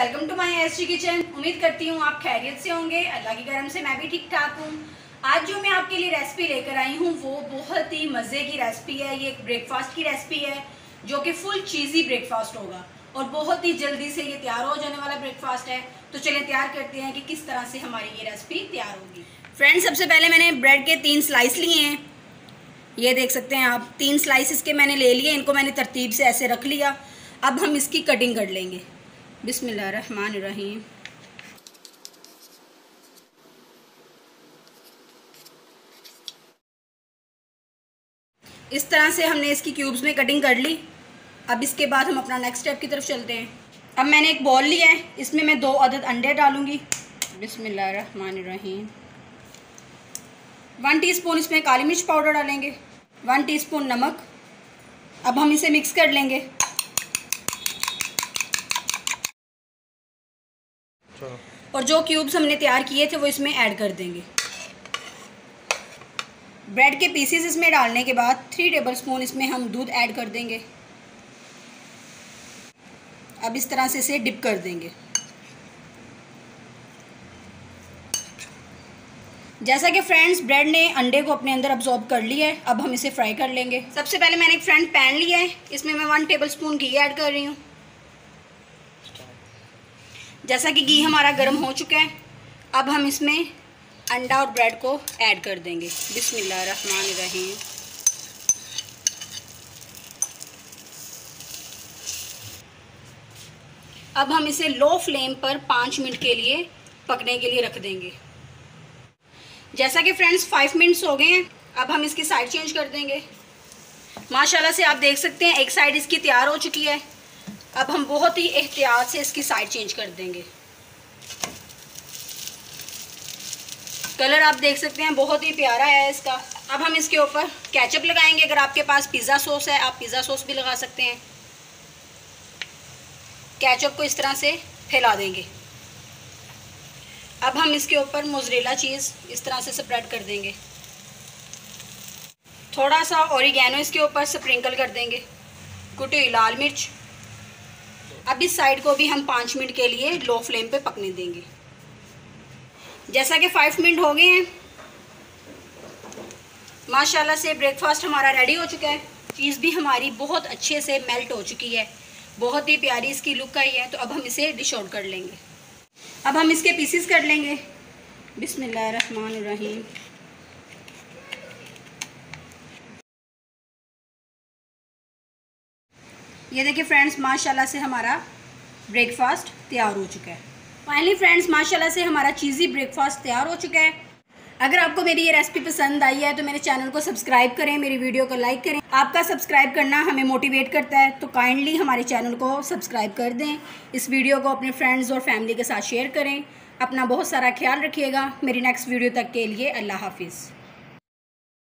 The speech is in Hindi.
Welcome to my S kitchen उम्मीद करती हूँ आप खैरियत से होंगे। अल्लाह की करम से मैं भी ठीक ठाक हूँ। आज जो मैं आपके लिए रेसिपी लेकर आई हूँ, वो बहुत ही मज़े की रेसिपी है। ये एक ब्रेकफास्ट की रेसिपी है, जो कि फुल चीज़ी ब्रेकफास्ट होगा। और बहुत ही जल्दी से ये तैयार हो जाने वाला ब्रेकफास्ट है। तो चलिए तैयार करते हैं कि किस तरह से हमारी ये रेसिपी तैयार होगी। फ्रेंड्स सबसे पहले मैंने ब्रेड के तीन स्लाइस लिए हैं। ये देख सकते हैं आप, तीन स्लाइसिस के मैंने ले लिए, इनको मैंने तरतीब से ऐसे रख लिया। अब हम इसकी कटिंग कर लेंगे। बिस्मिल्लाहिर्रहमानिर्रहीम। इस तरह से हमने इसकी क्यूब्स में कटिंग कर ली। अब इसके बाद हम अपना नेक्स्ट स्टेप की तरफ़ चलते हैं। अब मैंने एक बॉल लिया है, इसमें मैं दो अदद अंडे डालूँगी। बिस्मिल्लाहिर्रहमानिर्रहीम। वन टीस्पून इसमें काली मिर्च पाउडर डालेंगे, वन टीस्पून नमक। अब हम इसे मिक्स कर लेंगे। और जो क्यूब्स हमने तैयार किए थे, वो इसमें ऐड कर देंगे। ब्रेड के पीसेस इसमें डालने के बाद थ्री टेबल स्पून इसमें हम दूध ऐड कर देंगे। अब इस तरह से इसे डिप कर देंगे। जैसा कि फ्रेंड्स ब्रेड ने अंडे को अपने अंदर अब्जॉर्ब कर लिया है, अब हम इसे फ्राई कर लेंगे। सबसे पहले मैंने एक फ्रेंड पैन लिया है, इसमें मैं वन टेबल स्पून घी ऐड कर रही हूँ। जैसा कि घी हमारा गर्म हो चुका है, अब हम इसमें अंडा और ब्रेड को ऐड कर देंगे। बिस्मिल्लाहिर्रहमानिर्रहीम अब हम इसे लो फ्लेम पर पाँच मिनट के लिए पकने के लिए रख देंगे। जैसा कि फ्रेंड्स, फाइव मिनट्स हो गए हैं, अब हम इसकी साइड चेंज कर देंगे। माशाल्लाह से आप देख सकते हैं, एक साइड इसकी तैयार हो चुकी है। अब हम बहुत ही एहतियात से इसकी साइड चेंज कर देंगे। कलर आप देख सकते हैं, बहुत ही प्यारा है इसका। अब हम इसके ऊपर कैचअप लगाएँगे। अगर आपके पास पिज़्ज़ा सॉस है, आप पिज़्ज़ा सॉस भी लगा सकते हैं। केचप को इस तरह से फैला देंगे। अब हम इसके ऊपर मोजरेला चीज़ इस तरह से स्प्रेड कर देंगे। थोड़ा सा ओरिगेनो इसके ऊपर स्प्रिंकल कर देंगे। कुटी लाल मिर्च। अब इस साइड को भी हम पाँच मिनट के लिए लो फ्लेम पे पकने देंगे। जैसा कि फाइव मिनट हो गए हैं। माशाल्लाह से ब्रेकफास्ट हमारा रेडी हो चुका है। चीज़ भी हमारी बहुत अच्छे से मेल्ट हो चुकी है। बहुत ही प्यारी इसकी लुक आई है तो अब हम इसे डिश आउट कर लेंगे। अब हम इसके पीसीस कर लेंगे। बिस्मिल्लाहिर्रहमानिर्रहीम। ये देखिए फ्रेंड्स माशाल्लाह से हमारा ब्रेकफास्ट तैयार हो चुका है। फाइनली फ्रेंड्स माशाल्लाह से हमारा चीज़ी ब्रेकफास्ट तैयार हो चुका है। अगर आपको मेरी ये रेसिपी पसंद आई है तो मेरे चैनल को सब्सक्राइब करें, मेरी वीडियो को लाइक करें। आपका सब्सक्राइब करना हमें मोटिवेट करता है तो काइंडली हमारे चैनल को सब्सक्राइब कर दें। इस वीडियो को अपने फ्रेंड्स और फैमिली के साथ शेयर करें। अपना बहुत सारा ख्याल रखिएगा। मेरी नेक्स्ट वीडियो तक के लिए अल्लाह हाफिज़।